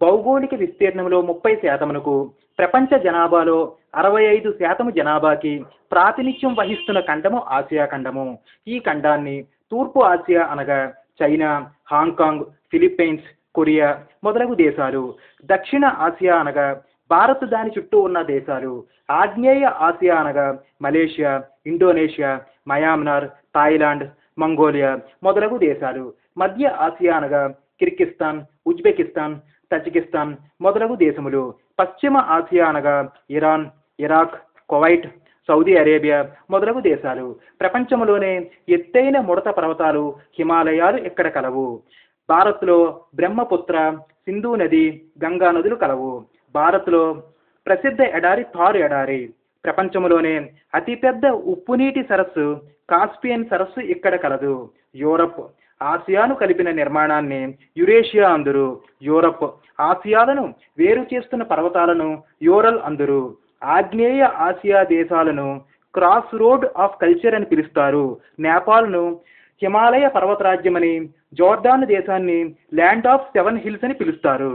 భౌగోళిక విస్తీర్ణంలో ముప్పై శాతమునకు ప్రపంచ జనాభాలో అరవై ఐదు శాతము జనాభాకి ప్రాతినిధ్యం వహిస్తున్న ఖండము ఆసియా ఖండము. ఈ ఖండాన్ని తూర్పు ఆసియా అనగా చైనా హాంకాంగ్ ఫిలిప్పైన్స్ కొరియా మొదలగు దేశాలు. దక్షిణ ఆసియా అనగా భారత్ దాని చుట్టూ ఉన్న దేశాలు. ఆగ్నేయ ఆసియా అనగా Malaysia Indonesia Myanmar Thailand Mongolia మొదలగు దేశాలు. మధ్య ఆసియా అనగా కిర్గిస్తాన్ ఉజ్బెకిస్తాన్ తజికిస్తాన్ మొదలగు దేశములు. పశ్చిమ ఆసియా అనగా Iran Iraq Kuwait Saudi Arabia మొదలగు దేశాలు. ప్రపంచంలోనే ఎత్తైన ముడత పర్వతాలు హిమాలయాలు ఇక్కడ కలవు. భారత్లో బ్రహ్మపుత్ర సింధు నది గంగా నదులు కలవు. భారత్లో ప్రసిద్ధ ఎడారి థార్ ఎడారి. ప్రపంచంలోనే అతిపెద్ద ఉప్పునీటి సరస్సు కాస్పియన్ సరస్సు ఇక్కడ కలదు. యూరప్ ఆసియాను కలిపిన నిర్మాణాన్ని యురేషియా అందురు యూరప్ ఆసియాలను వేరు చేస్తున్న పర్వతాలను యూరల్ అందురు ఆగ్నేయ ఆసియా దేశాలను క్రాస్ రోడ్ ఆఫ్ కల్చర్ అని పిలుస్తారు. నేపాల్ను హిమాలయ పర్వతరాజ్యమని జోర్డాన్ దేశాన్ని ల్యాండ్ ఆఫ్ సెవెన్ హిల్స్ అని పిలుస్తారు.